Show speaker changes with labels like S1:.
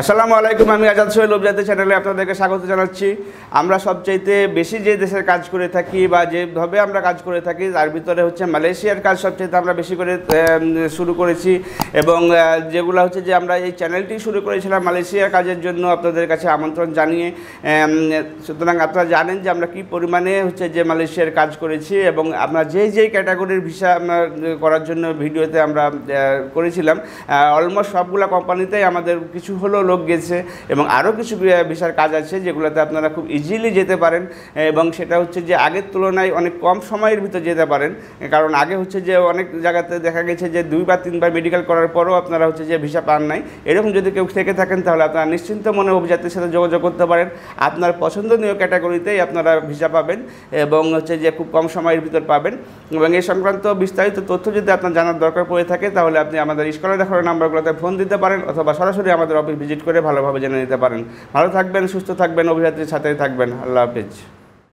S1: আসসালামু আলাইকুম, আমি আজাদ সোহেল উপজাতি চ্যানেলে আপনাদেরকে স্বাগত জানাচ্ছি। আমরা সবচাইতে বেশি যে দেশের কাজ করে থাকি বা যেভাবে আমরা কাজ করে থাকি, তার ভিতরে হচ্ছে মালয়েশিয়ার কাজ সবচাইতে আমরা বেশি করে শুরু করেছি এবং যেগুলো হচ্ছে যে আমরা এই চ্যানেলটি শুরু করেছিলাম মালয়েশিয়ার কাজের জন্য আপনাদের কাছে আমন্ত্রণ জানিয়ে সুতরাং আপনারা জানেন যে আমরা কি পরিমাণে হচ্ছে যে মালয়েশিয়ার কাজ করেছি এবং আমরা যেই যেই ক্যাটাগরির ভিসা করার জন্য ভিডিওতে আমরা করেছিলাম অলমোস্ট সবগুলো কোম্পানিতেই আমাদের কিছু হলেও লোক গেছে এবং আরও কিছু ভিসার কাজ আছে যেগুলোতে আপনারা খুব ইজিলি যেতে পারেন এবং সেটা হচ্ছে যে আগের তুলনায় অনেক কম সময়ের ভিতর যেতে পারেন। কারণ আগে হচ্ছে যে অনেক জায়গাতে দেখা গেছে যে দুই বা তিনবার মেডিকেল করার পরও আপনারা হচ্ছে যে ভিসা পান নাই। এরকম যদি কেউ থেকে থাকেন তাহলে আপনারা নিশ্চিন্ত মনে অভিযাত্রীর সাথে যোগাযোগ করতে পারেন। আপনার পছন্দনীয় ক্যাটাগরিতেই আপনারা ভিসা পাবেন, এবং হচ্ছে যে খুব কম সময়ের ভিতর পাবেন। এবং এই সংক্রান্ত বিস্তারিত তথ্য যদি আপনার জানার দরকার পড়ে থাকে, তাহলে আপনি আমাদের স্কলে দেখানো নাম্বারগুলোতে ফোন দিতে পারেন, অথবা সরাসরি আমাদের অফিস করে ভালোভাবে জেনে নিতে পারেন। ভালো থাকবেন সুস্থ থাকবেন অভিযাত্রীর সাথেই থাকবেন। আল্লাহ হাফিজ।